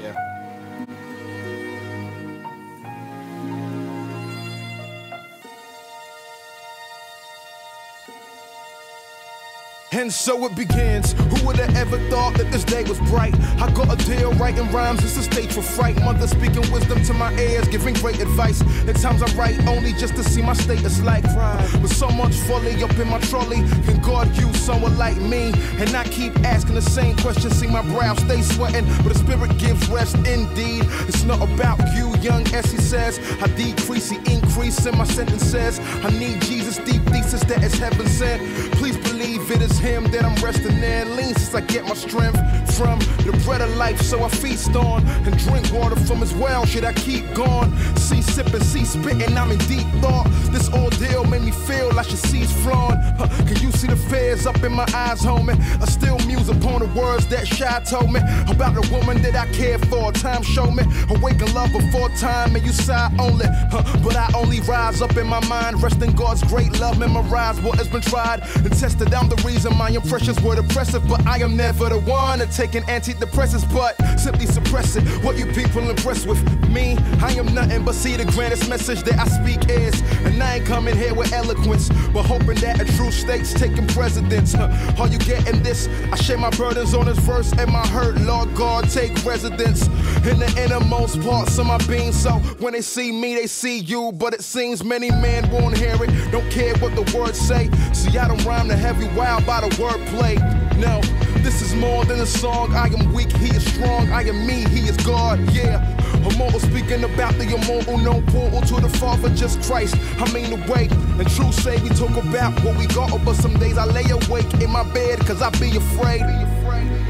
Yeah. And so it begins. Who would have ever thought that this day was bright? I got a deal writing rhymes, it's a stage for fright. Mother speaking wisdom to my ears, giving great advice. At times I write only just to see my status like pride. With so much folly up in my trolley, can God use someone like me? And I keep asking the same question, see my brow stay sweating, but the spirit gives rest indeed. It's not about you, young S.O. says. I decrease, he increase in my sentences. I need Jesus, deep thesis that is heaven sent. Please believe it is him that I'm resting in. Lean since I get my strength from the bread of life, so I feast on and drink water from his well. Should I keep going? See sipping, see spitting, I'm in deep thought. This ordeal made me feel I should cease flawing. Huh, can you see the fears up in my eyes, homie? I still muse upon the words that Shai told me about the woman that I cared for. Time showed me awaken love before time, and you sigh only. Huh, but I only rise up in my mind, rest in God's great love, memorize what has been tried and tested. I'm the reason my impressions were depressive, but I am never the one to take an antidepressants, but simply suppress it. What you people impressed with me? I am nothing but see the grandest message that I speak is, and I ain't coming here with eloquence, but hoping that a true state's taking precedence. Huh, Are you getting this? I share my burdens on this verse and my hurt. Lord God, take residence in the innermost parts of my being. So when they see me, they see you, but it seems many men won't hear it. Don't care what the words say. See, I don't rhyme the heavy by the wordplay. No, this is more than a song. I am weak, he is strong. I am me, he is God. Yeah. Immortal speaking about the immortal, no portal to the Father, just Christ. I mean the way. And true say we talk about what we got, but some days I lay awake in my bed, cause I be afraid.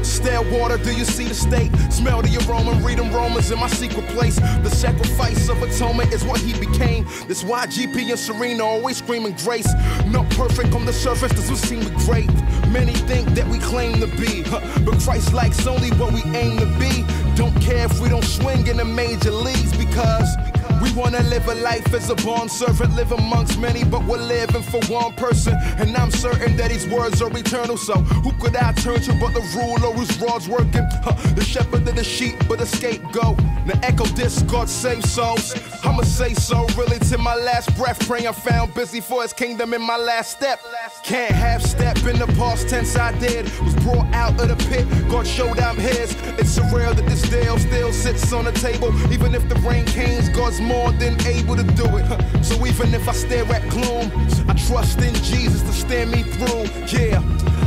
Stale water, do you see the state? Smell the aroma, read them Romans in my secret place. The sacrifice of atonement is what he became. That's why GP and Serena always screaming grace. Not perfect on the surface, this will seem great. Many think that we claim to be, but Christ likes only what we aim to be. Don't care if we don't swing in the major leagues because. We wanna live a life as a bond servant, live amongst many, but we're living for one person. And I'm certain that these words are eternal. So who could I turn to but the ruler whose rod's working? Huh, the shepherd of the sheep, but the scapegoat. Now echo this, God save souls. I'ma say so, really to my last breath. Praying I found busy for his kingdom in my last step. Can't half step in the past tense I did. Was brought out of the pit, God showed I'm his. It's surreal that this deal still sits on the table. Even if the rain canes, God's more than able to do it. So even if I stare at gloom, I trust in Jesus to stand me through. Yeah,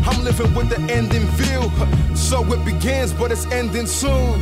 I'm living with the end in view. So it begins, but it's ending soon.